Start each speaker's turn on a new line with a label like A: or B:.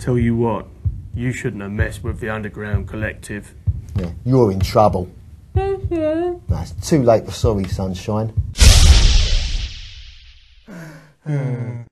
A: Tell you what, you shouldn't have messed with the underground collective.
B: Yeah, you're in trouble. Mm-hmm. That's too late for sorry, sunshine. Hmm.